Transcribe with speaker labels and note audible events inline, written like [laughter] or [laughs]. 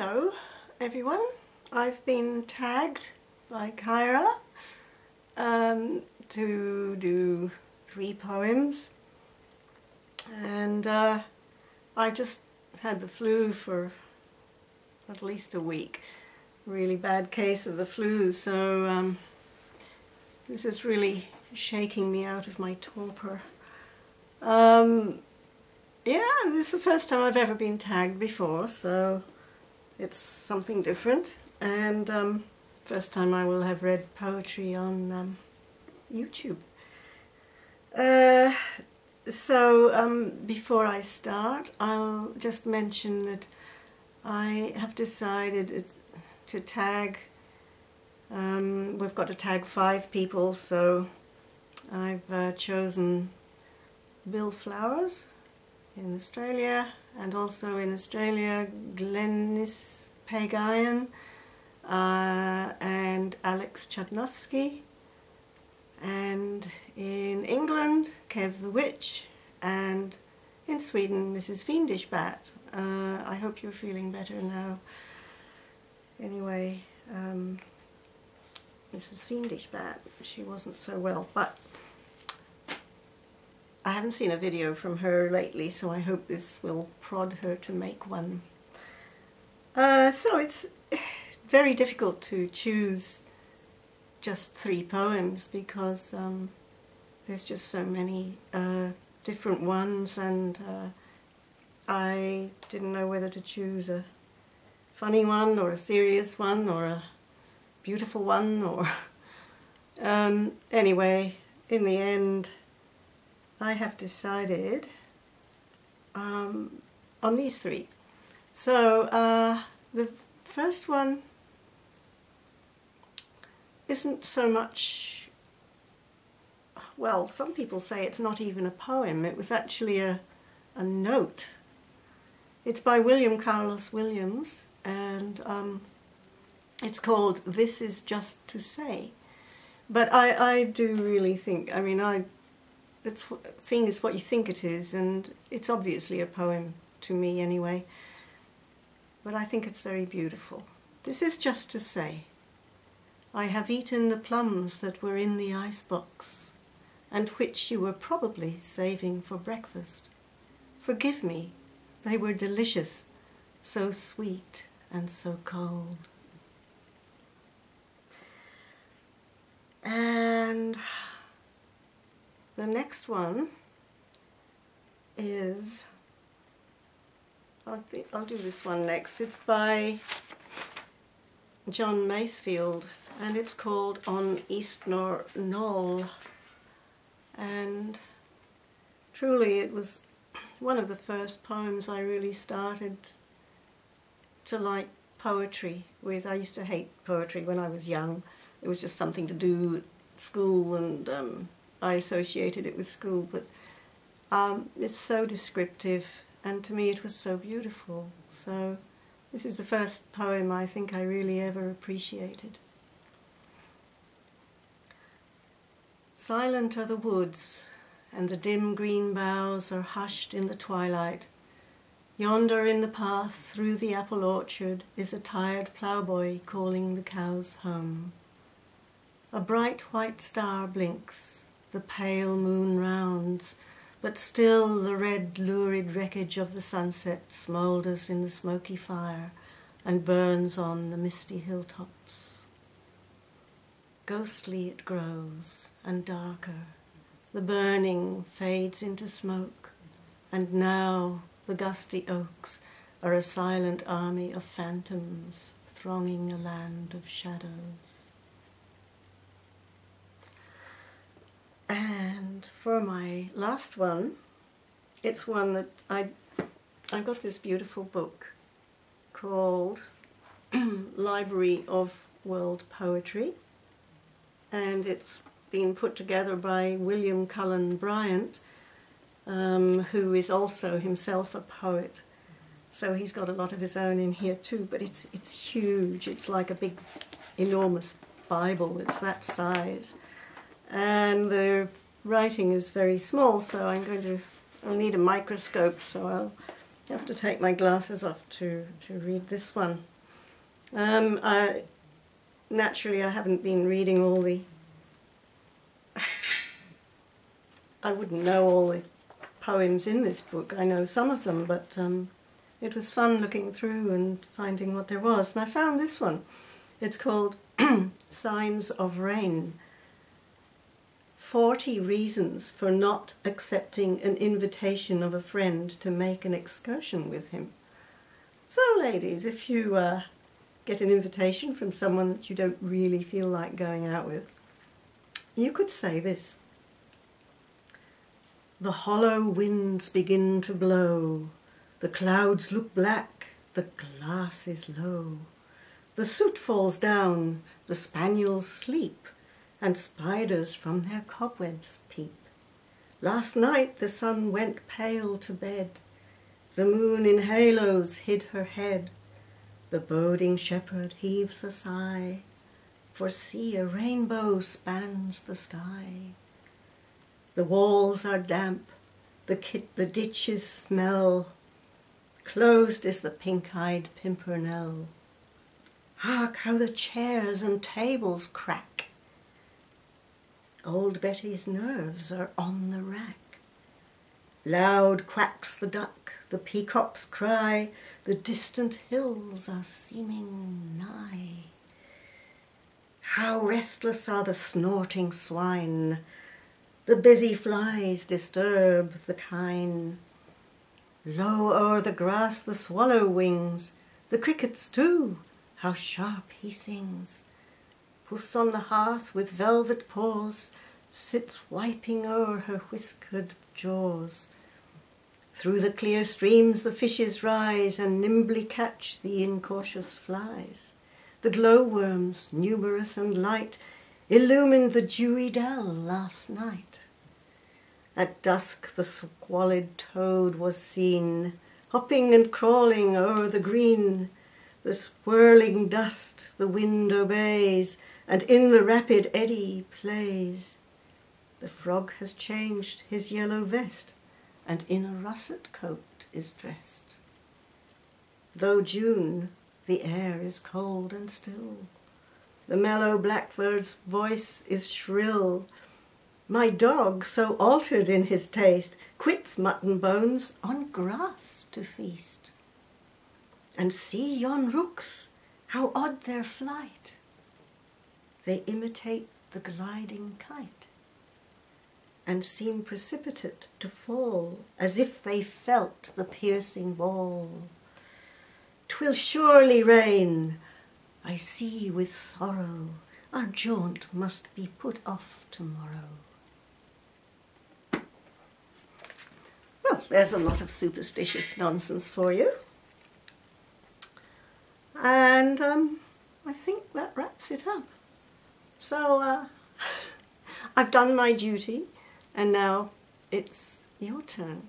Speaker 1: Hello everyone, I've been tagged by Qyra um, to do three poems and uh, I just had the flu for at least a week. Really bad case of the flu so um, this is really shaking me out of my torpor. Um, yeah, this is the first time I've ever been tagged before, so it's something different. And um, first time I will have read poetry on um, YouTube. Uh, so um, before I start, I'll just mention that I have decided to tag, um, we've got to tag five people, so I've uh, chosen Bill Flowers in Australia and also in Australia Glenys Pagaian uh, and Alex Chudnovsky and in England Kev the Witch and in Sweden Mrs. Fiendish Bat. Uh, I hope you're feeling better now. Anyway, um, Mrs. Fiendish Bat, she wasn't so well, but I haven't seen a video from her lately, so I hope this will prod her to make one. Uh, so it's [sighs] very difficult to choose just three poems because um, there's just so many uh, different ones and uh, I didn't know whether to choose a funny one or a serious one or a beautiful one or [laughs] um, anyway in the end I have decided um, on these three. So uh, the first one isn't so much, well, some people say it's not even a poem. It was actually a, a note. It's by William Carlos Williams and um, it's called This Is Just to Say. But I, I do really think, I mean, I thing is what you think it is, and it's obviously a poem to me anyway. But I think it's very beautiful. This is just to say, I have eaten the plums that were in the icebox, and which you were probably saving for breakfast. Forgive me, they were delicious, so sweet and so cold. And the next one is, I'll, I'll do this one next. It's by John Masefield and it's called On Eastnor Knoll. And truly it was one of the first poems I really started to like poetry with. I used to hate poetry when I was young. It was just something to do at school and um, I associated it with school, but um, it's so descriptive, and to me it was so beautiful. So this is the first poem I think I really ever appreciated. Silent are the woods, and the dim green boughs are hushed in the twilight. Yonder in the path through the apple orchard is a tired ploughboy calling the cows home. A bright white star blinks the pale moon rounds, but still the red lurid wreckage of the sunset smoulders in the smoky fire and burns on the misty hilltops. Ghostly it grows and darker, the burning fades into smoke, and now the gusty oaks are a silent army of phantoms thronging a land of shadows. And for my last one, it's one that I, I got this beautiful book called [clears throat] Library of World Poetry, and it's been put together by William Cullen Bryant, um, who is also himself a poet. So he's got a lot of his own in here too, but it's, it's huge. It's like a big, enormous Bible. It's that size and the writing is very small so I'm going to I'll need a microscope so I'll have to take my glasses off to, to read this one. Um, I, naturally, I haven't been reading all the. I wouldn't know all the poems in this book. I know some of them, but um, it was fun looking through and finding what there was. And I found this one. It's called [clears throat] Signs of Rain 40 Reasons for Not Accepting an Invitation of a Friend to Make an Excursion with Him. So, ladies, if you uh, get an invitation from someone that you don't really feel like going out with, you could say this. The hollow winds begin to blow, the clouds look black, the glass is low, the soot falls down, the spaniels sleep and spiders from their cobwebs peep. Last night the sun went pale to bed, the moon in halos hid her head. The boding shepherd heaves a sigh, for see a rainbow spans the sky. The walls are damp, the, kit, the ditches smell, closed is the pink-eyed pimpernel. Hark how the chairs and tables crack, Old Betty's nerves are on the rack. Loud quacks the duck, the peacocks cry, the distant hills are seeming nigh. How restless are the snorting swine, the busy flies disturb the kine. Low o'er the grass the swallow wings, the crickets too, how sharp he sings. Puss on the hearth with velvet paws sits wiping o'er her whiskered jaws. Through the clear streams the fishes rise and nimbly catch the incautious flies. The glowworms, numerous and light, illumined the dewy dell last night. At dusk the squalid toad was seen, hopping and crawling o'er the green. The swirling dust the wind obeys, and in the rapid eddy plays. The frog has changed his yellow vest, and in a russet coat is dressed. Though June, the air is cold and still, the mellow blackbird's voice is shrill. My dog, so altered in his taste, quits mutton bones on grass to feast. And see yon rooks, how odd their flight! they imitate the gliding kite and seem precipitate to fall as if they felt the piercing ball. Twill surely rain, I see with sorrow, our jaunt must be put off tomorrow. Well, there's a lot of superstitious nonsense for you. And um, I think that wraps it up. So uh, [laughs] I've done my duty and now it's your turn.